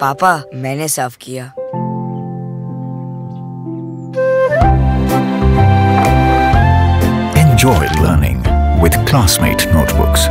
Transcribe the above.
पापा मैंने साफ़ किया Enjoy learning with Classmate Notebooks.